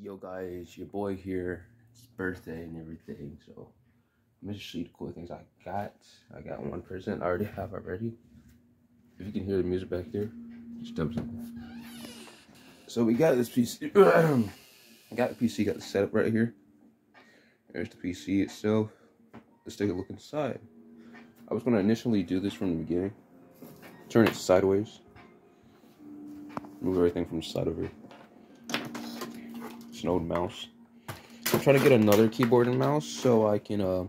Yo guys, your boy here. It's birthday and everything, so I'm gonna show you the cool things I got. I got one present I already have already. If you can hear the music back there, just dump something. So we got this PC. I got the PC, got the setup right here. There's the PC itself. Let's take a look inside. I was gonna initially do this from the beginning. Turn it sideways. Move everything from the side over. An old mouse. I'm trying to get another keyboard and mouse so I can uh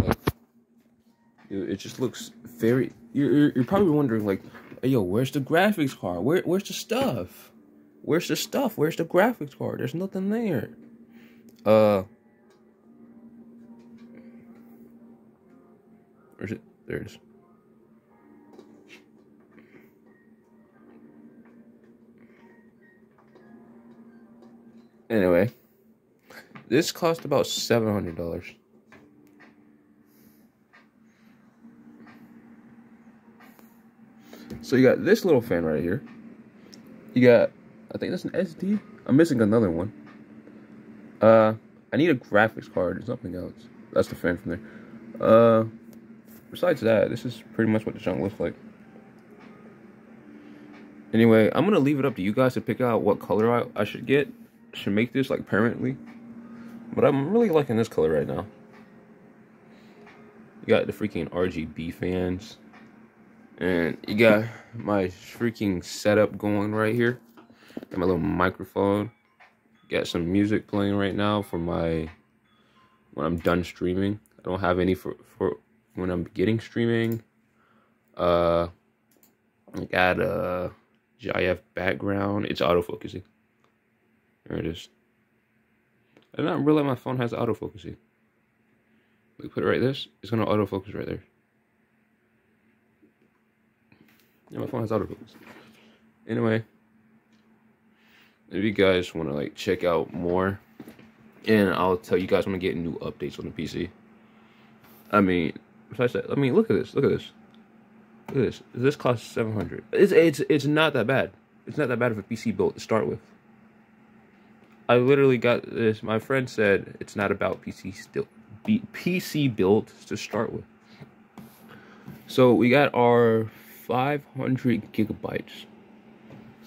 it just looks very you're, you're, you're probably wondering like hey, yo where's the graphics card? Where where's the stuff? Where's the stuff? Where's the graphics card? There's nothing there. Uh where's it? There it is Anyway, this cost about seven hundred dollars. So you got this little fan right here. You got, I think that's an SD. I'm missing another one. Uh, I need a graphics card or something else. That's the fan from there. Uh, besides that, this is pretty much what the junk looks like. Anyway, I'm gonna leave it up to you guys to pick out what color I, I should get should make this like permanently. But I'm really liking this color right now. You got the freaking RGB fans. And you got my freaking setup going right here. Got my little microphone. Got some music playing right now for my when I'm done streaming. I don't have any for, for when I'm beginning streaming. Uh I got a GIF background. It's autofocusing. There it is. I did not realize my phone has autofocusing. We put it right this, it's gonna autofocus right there. Yeah, my phone has autofocus. Anyway, if you guys want to like check out more, and I'll tell you guys when I get new updates on the PC. I mean, besides that, I mean, look at this. Look at this. Look at this. This costs seven hundred. It's it's it's not that bad. It's not that bad of a PC built to start with. I literally got this. My friend said it's not about PC still PC build to start with. So we got our 500 gigabytes.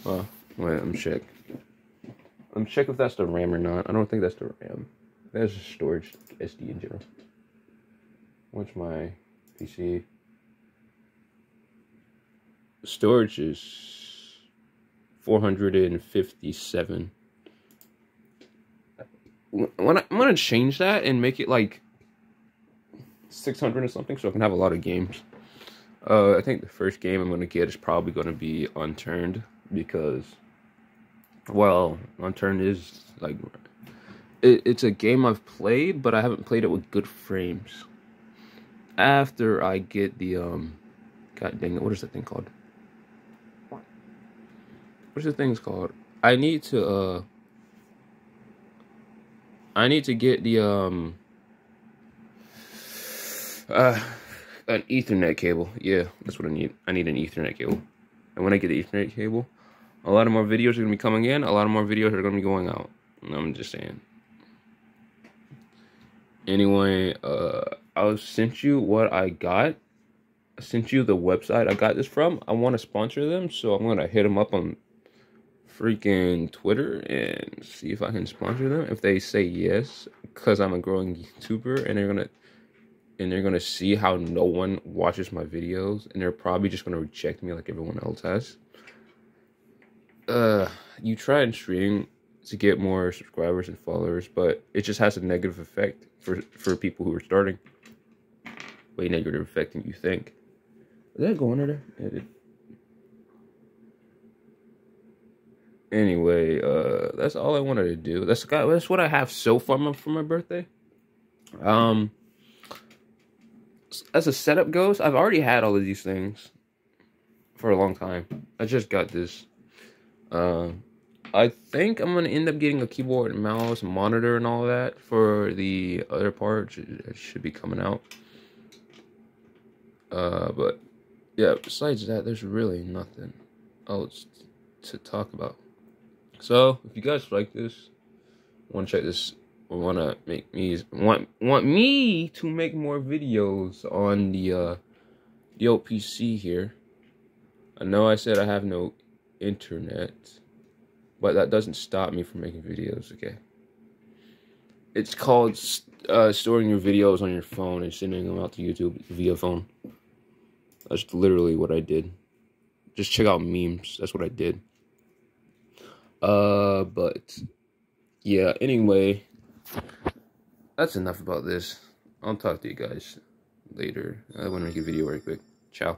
Uh, wait, I'm check. I'm check if that's the RAM or not. I don't think that's the RAM. That's just storage SD in general. What's my PC? Storage is 457 when I, I'm gonna change that and make it like 600 or something, so I can have a lot of games. Uh, I think the first game I'm gonna get is probably gonna be Unturned because, well, Unturned is like it, it's a game I've played, but I haven't played it with good frames. After I get the um, god dang it, what is that thing called? What's the thing's called? I need to uh I need to get the um uh an Ethernet cable. Yeah, that's what I need. I need an Ethernet cable. And when I get the Ethernet cable, a lot of more videos are gonna be coming in. A lot of more videos are gonna be going out. I'm just saying. Anyway, uh, I sent you what I got. I sent you the website I got this from. I want to sponsor them, so I'm gonna hit them up on freaking Twitter and see if I can sponsor them. If they say yes, because I'm a growing YouTuber and they're gonna and they're gonna see how no one watches my videos and they're probably just gonna reject me like everyone else has. Uh, you try and stream to get more subscribers and followers, but it just has a negative effect for for people who are starting. Way negative effect than you think. Is that going under there? Anyway, uh, that's all I wanted to do. That's that's what I have so far for my birthday. Um, as a setup goes, I've already had all of these things for a long time. I just got this. Uh, I think I'm gonna end up getting a keyboard and mouse, monitor, and all that for the other part. It should be coming out. Uh, but yeah, besides that, there's really nothing else to talk about. So, if you guys like this, want to check this, want to make me want want me to make more videos on the uh the old PC here. I know I said I have no internet, but that doesn't stop me from making videos. Okay. It's called uh, storing your videos on your phone and sending them out to YouTube via phone. That's literally what I did. Just check out memes. That's what I did. Uh, but yeah. Anyway, that's enough about this. I'll talk to you guys later. I want to make a video very quick. Ciao.